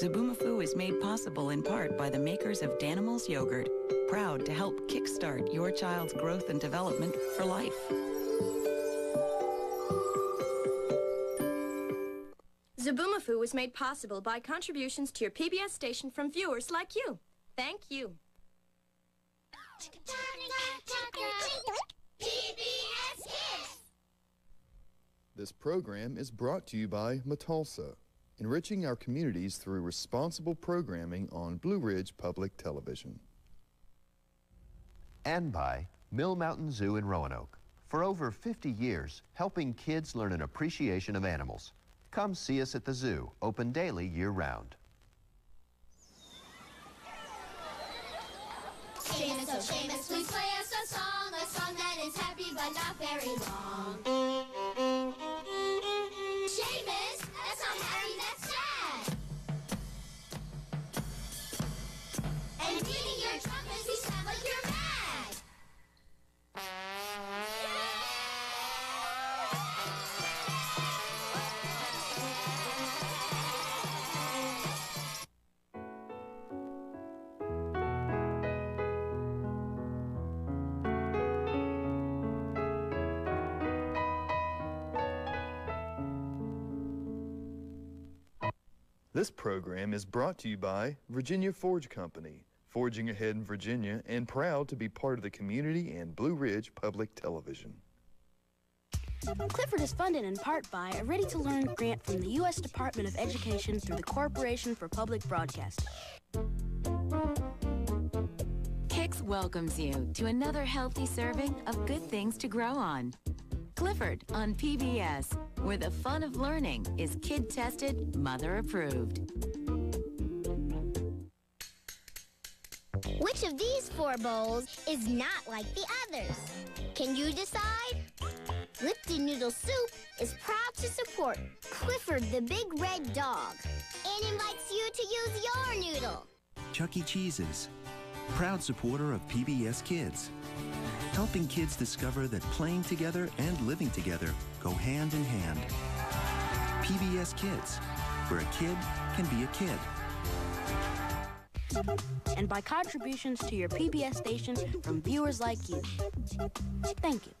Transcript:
Zoboomafoo is made possible in part by the makers of Danimals Yogurt, proud to help kickstart your child's growth and development for life. Zoboomafoo was made possible by contributions to your PBS station from viewers like you. Thank you. This program is brought to you by Metalsa, enriching our communities through responsible programming on Blue Ridge Public Television. And by Mill Mountain Zoo in Roanoke. For over 50 years, helping kids learn an appreciation of animals. Come see us at the zoo, open daily year round. Seamus, oh Seamus, please play us a song, a song that is happy but not very long. This program is brought to you by Virginia Forge Company, forging ahead in Virginia and proud to be part of the community and Blue Ridge Public Television. Clifford is funded in part by a Ready to Learn grant from the U.S. Department of Education through the Corporation for Public Broadcasting. Kix welcomes you to another healthy serving of good things to grow on. Clifford on PBS, where the fun of learning is kid tested, mother approved. Which of these four bowls is not like the others? Can you decide? Lipton Noodle Soup is proud to support Clifford the Big Red Dog and invites you to use your noodle. Chuck E. Cheese's, proud supporter of PBS Kids, helping kids discover that playing together and living together go hand in hand. PBS Kids, where a kid can be a kid. And by contributions to your PBS station from viewers like you. Thank you.